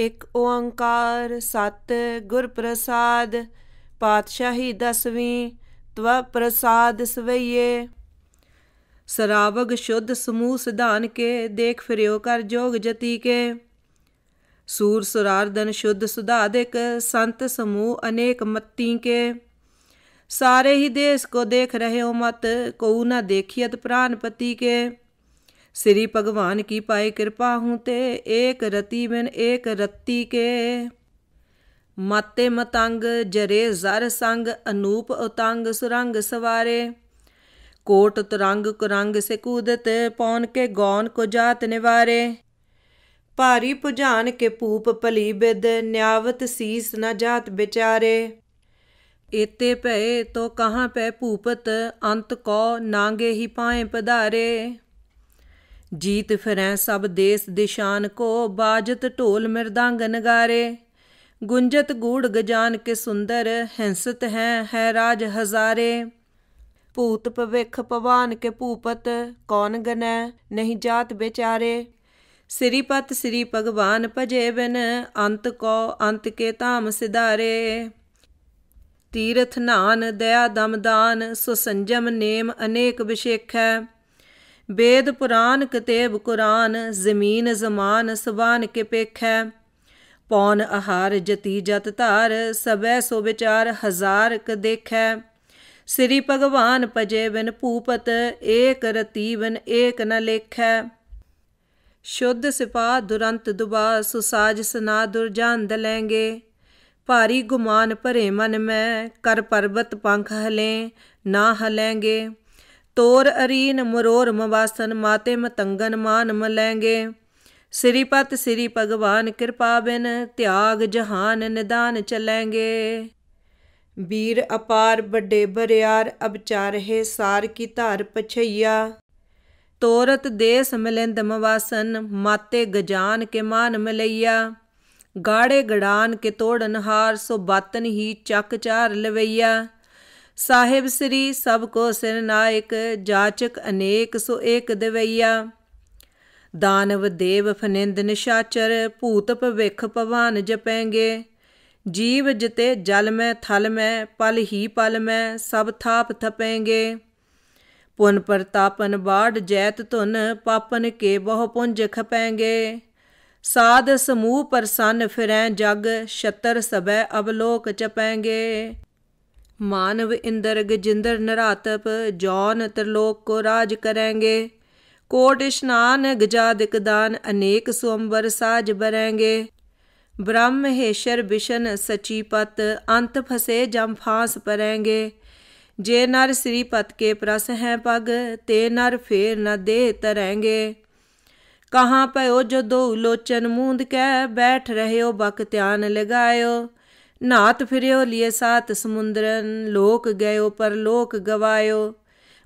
ਇੱਕ ਓੰਕਾਰ, ਸਤ ਗੁਰ ਪ੍ਰਸਾਦ ਪਾਤਸ਼ਾਹੀ ਦਸਵੀਂ ਤਵ ਪ੍ਰਸਾਦ ਸਵਈਏ। ਸਰਾਵਗ ਸ਼ੁੱਧ ਸਮੂਹ ਸਿਧਾਨ ਕੇ, ਦੇਖ ਫਿਰਿਓ ਕਰ ਜੋਗ ਜਤੀ ਕੇ। ਸੂਰ ਸੁਰਾਰਦਨ ਸ਼ੁੱਧ ਸੁਧਾਦਿਕ, ਸੰਤ ਸਮੂਹ ਅਨੇਕ ਮੱਤੀ ਕੇ। ਸਾਰੇ ਹੀ ਦੇਸ ਕੋ ਦੇਖ ਰਹੇ ਹੋ ਮਤ ਕੋ ਨਾ ਦੇਖਿयत ਪ੍ਰਾਨਪਤੀ ਕੇ। ਸ੍ਰੀ ਭਗਵਾਨ ਕੀ ਪਾਏ ਕਿਰਪਾ ਹੂੰ ਤੇ ਏਕ ਰਤੀ ਬਿਨ ਏਕ ਰਤੀ ਕੇ। ਮਾਤੇ ਮਤੰਗ ਜਰੇ ਜ਼ਰ ਸੰਗ ਅਨੂਪ ਉਤੰਗ ਸੁਰੰਗ ਸਵਾਰੇ। ਕੋਟ ਤਰੰਗ ਕੁਰੰਗ ਸੇ ਕੂਦਤ ਪੌਨ ਕੇ ਗੌਨ ਕੋ ਜਾਤ ਨਿਵਾਰੇ। ਭਾਰੀ ਪੁਜਾਨ ਕੇ ਪੂਪ ਭਲੀ ਬਿਦ ਨਿਆਵਤ ਸੀਸ ਨਾ ਜਾਤ ਵਿਚਾਰੇ। ਇਤੇ ਭਏ ਤੋ ਕਹਾਂ ਪੈ ਭੂਪਤ ਅੰਤ ਕੋ ਨਾਂਗੇ ਹੀ ਪਾਏ ਪਧਾਰੇ। ਜੀਤ ਫਿਰੈ ਸਭ ਦੇਸ ਦਿਸ਼ਾਨ ਕੋ, ਬਾਜਤ ਢੋਲ ਮਿਰਦੰਗ ਨਗਾਰੇ ਗੁੰਜਤ ਗੂੜ ਗਜਾਨ ਕੇ ਸੁੰਦਰ, ਹੰਸਤ ਹੈ ਹੈ ਰਾਜ ਹਜ਼ਾਰੇ। ਭੂਤ ਭਵਿਖ ਭਵਾਨ ਕੇ ਭੂਪਤ, ਕੌਣ ਗਨੈ, ਨਹੀਂ ਜਾਤ ਵਿਚਾਰੇ। ਸ੍ਰੀਪਤ ਸ੍ਰੀ ਭਗਵਾਨ ਭਜੇ ਬਿਨ, ਅੰਤ ਕੋ ਅੰਤ ਕੇ ਧਾਮ ਸਿਧਾਰੇ। ਤੀਰਥ ਨਾਨ ਦਇਆ ਦਮਦਾਨ ਸੁਸੰਜਮ ਨੇਮ ਅਨੇਕ ਵਿਸ਼ੇਖੈ। ਵੇਦ ਪੁਰਾਨ ਕਤੇਬ ਕੁਰਾਨ, ਜ਼ਮੀਨ ਜ਼ਮਾਨ ਸਬਾਨ ਕੇ ਪੇਖੈ। ਪੌਨ ਆਹਾਰ ਜਤੀ ਜਤ ਧਾਰ, ਸਬੈ ਸੋ ਵਿਚਾਰ ਹਜ਼ਾਰ ਕ ਦੇਖੈ। ਸ੍ਰੀ ਭਗਵਾਨ ਪਜੇ ਬਿਨ ਭੂਪਤ, ਏਕ ਰਤੀ ਬਿਨ ਏਕ ਨ ਲੇਖੈ। ਸ਼ੁੱਧ ਸਿਪਾ ਦੁਰੰਤ ਦੁਬਾ, ਸੁਸਾਜ ਸਨਾ ਦੁਰਜਾਨ ਲੈਂਗੇ ਭਾਰੀ ਗੁਮਾਨ ਭਰੇ ਮਨ ਮੈਂ, ਕਰ ਪਰਬਤ ਪੰਖ ਹਲੇ, ਨਾ ਹਲੈਂਗੇ ਤੋਰ ਅਰੀਨ ਮਰੋਰ ਮਵਾਸਨ ਮਾਤੇ ਮਤੰਗਨ ਮਾਨ ਮਲੈਂਗੇ। ਸ੍ਰੀ ਪਤ ਸ੍ਰੀ ਭਗਵਾਨ ਕਿਰਪਾ ਬਿਨ ਤਿਆਗ ਜਹਾਨ ਨਿਦਾਨ ਚਲੈਂਗੇ। ਵੀਰ ਅਪਾਰ ਵੱਡੇ ਬਰਿਆਰ ਅਬਚਾਰ ਹੈ ਸਾਰ ਕੀ ਧਾਰ ਪਛਈਆ। ਤੋਰਤ ਦੇਸ ਮਿਲਿੰਦ ਮਵਾਸਨ ਮਾਤੇ ਗਜਾਨ ਕੇ ਮਾਨ ਮਲਈਆ। ਗਾੜੇ ਗੜਾਨ ਕੇ ਤੋੜਨ ਹਾਰ ਸੋ ਬਾਤਨ ਹੀ ਚੱਕ ਚਾਰ ਲਵਈਆ। ਸਾਹਿਬ ਸ੍ਰੀ ਸਭ ਕੋ ਸਿਰ ਨਾਇਕ, ਜਾਚਕ ਅਨੇਕ ਸੋ ਏਕ ਦਵਈਆ। ਦਾਨਵ ਦੇਵ ਫਨਿੰਦ ਨਿਸ਼ਾਚਰ, ਭੂਤ ਭਵਿਖ ਭਵਾਨ ਜਪੈਂਗੇ। ਜੀਵ ਜਤੇ ਜਲ ਮੈਂ ਥਲ ਮੈਂ, ਪਲ ਹੀ ਪਲ ਮੈਂ, ਸਭ ਥਾਪ ਥਪੈਂਗੇ। ਪੁਨ ਪ੍ਰਤਾਪਨ ਬਾੜ ਜੈਤ ਧੁਨ, ਪਾਪਨ ਕੇ ਬਹੁ ਪੁੰਜ ਖਪੈਂਗੇ। ਸਾਧ ਸਮੂਹ ਪ੍ਰਸੰਨ ਫਿਰੈ ਜਗ, ਛਤਰ ਸਬੈ ਅਵਲੋਕ ਚਪੈਂਗੇ। ਮਾਨਵ ਇੰਦਰ ਗਜਿੰਦਰ ਨਰਾਤਪ, ਜੌਨ ਤਰਲੋਕ ਕੋ ਰਾਜ ਕਰੈਂਗੇ। ਕੋਟ ਇਸ਼ਨਾਨ ਗਜਾਦਿਕ ਦਾਨ, ਅਨੇਕ ਸੁੰਬਰ ਸਾਜ ਬਰੈਂਗੇ। ਬ੍ਰਹਮ ਹੇਸ਼ਰ ਬਿਸ਼ਨ ਸਚੀ ਪਤ, ਅੰਤ ਫਸੇ ਜਮ ਫਾਸ ਪਰੈਂਗੇ। ਜੇ ਨਰ ਸ੍ਰੀ ਪਤ ਕੇ ਪ੍ਰਸ ਹੈ ਪਗ, ਤੇ ਨਰ ਫੇਰ ਨ ਦੇ ਤਰੈਂਗੇ। ਕਹਾਂ ਪਇਓ ਜਦੋ ਲੋਚਨ ਮੂੰਦ ਕੈ, ਬੈਠ ਰਹਿਓ ਬਕ ਧਿਆਨ ਲਗਾਇਓ। ਨਾਤ ਫਿਰਿਓ ਲਿਏ ਸਾਤ ਸਮੁੰਦਰਨ, ਲੋਕ ਗਇਓ ਪਰ ਲੋਕ ਗਵਾਇਓ।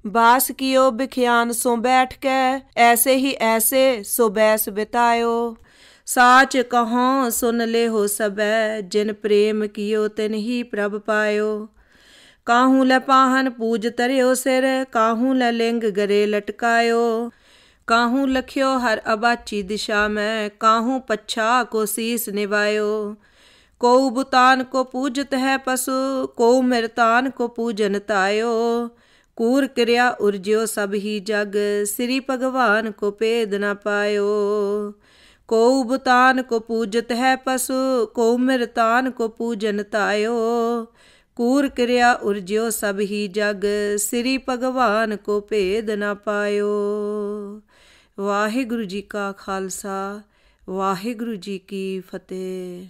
ਬਾਸ ਕੀਓ ਬਿਖਿਆਨ ਸੋ ਬੈਠ ਕੇ ਐਸੇ ਹੀ ਐਸੇ ਸੋ ਬੈਸ ਬਿਤਾਇਓ। ਸਾਚ ਕਹੋ ਸੁਨ ਲੈ ਹੋ ਸਬੈ ਜਿਨ ਪ੍ਰੇਮ ਕੀਓ ਤਿਨ ਹੀ ਪ੍ਰਭ ਪਾਇਓ। ਕਾਹੂ ਲੈ ਪਾਹਨ ਪੂਜ ਤਰਿਓ ਸਿਰ, ਕਾਹੂ ਲੈ ਲਿੰਗ ਗਰੇ ਲਟਕਾਇਓ। ਕਾਹੂ ਲਖਿਓ ਹਰ ਅਬਾਚੀ ਦਿਸ਼ਾ ਮੈਂ, ਕਾਹੂ ਪੱਛਾ ਕੋ ਸੀਸ ਨਿਵਾਇਓ। ਕੋ ਬੁਤਾਨ ਕੋ ਪੂਜਤ ਹੈ ਪਸੂ ਕੋ ਮਿਰਤਾਨ ਕੋ ਪੂਜਨ ਤਾਇਓ। ਕੂਰ ਕਿਰਿਆ ਉਰਜਿਓ ਸਭ ਹੀ ਜਗ, ਸ੍ਰੀ ਭਗਵਾਨ ਕੋ ਭੇਦ ਨਾ ਪਾਇਓ। ਕੋ ਬੁਤਾਨ ਕੋ ਪੂਜਤ ਹੈ ਪਸੂ ਕੋ ਮਿਰਤਾਨ ਕੋ ਪੂਜਨ ਤਾਇਓ। ਕੂਰ ਕਿਰਿਆ ਉਰਜਿਓ ਸਭ ਹੀ ਜਗ, ਸ੍ਰੀ ਭਗਵਾਨ ਕੋ ਭੇਦ ਨਾ ਪਾਇਓ। ਵਾਹਿਗੁਰੂ ਜੀ ਕਾ ਖਾਲਸਾ, ਵਾਹਿਗੁਰੂ ਜੀ ਕੀ ਫਤਿਹ।